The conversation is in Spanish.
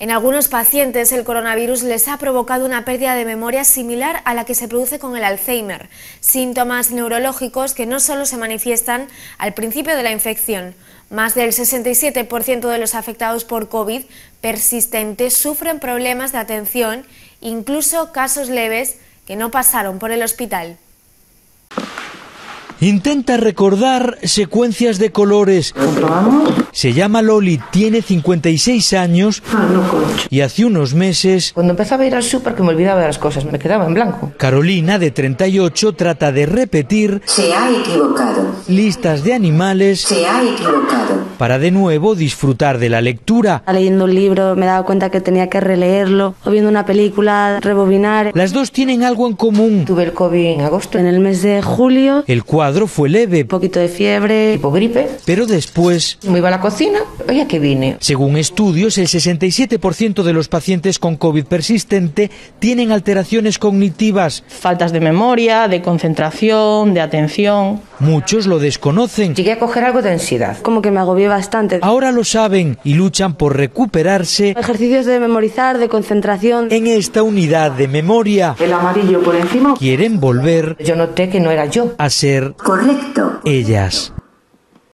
En algunos pacientes el coronavirus les ha provocado una pérdida de memoria similar a la que se produce con el Alzheimer, síntomas neurológicos que no solo se manifiestan al principio de la infección. Más del 67% de los afectados por COVID persistente sufren problemas de atención, incluso casos leves que no pasaron por el hospital. Intenta recordar secuencias de colores. Se llama Loli, tiene 56 años Ah, y hace unos meses Cuando empezaba a ir al súper que me olvidaba de las cosas, me quedaba en blanco. Carolina, de 38, trata de repetir Se ha equivocado. listas de animales Se ha equivocado. para de nuevo disfrutar de la lectura. Leyendo un libro me daba cuenta que tenía que releerlo, o viendo una película, rebobinar. Las dos tienen algo en común. Tuve el COVID en agosto, En el mes de julio, El cuadro fue leve, un poquito de fiebre. tipo gripe. pero después, Me iba a la cocina, oye que vine. según estudios, el 67% de los pacientes con COVID persistente tienen alteraciones cognitivas. faltas de memoria, de concentración, de atención. Muchos lo desconocen. Llegué a coger algo de ansiedad. Como que me agobié bastante. Ahora lo saben y luchan por recuperarse Ejercicios de memorizar, de concentración. en esta unidad de memoria. El amarillo por encima. Quieren volver Yo noté que no era yo. a ser Correcto. ellas.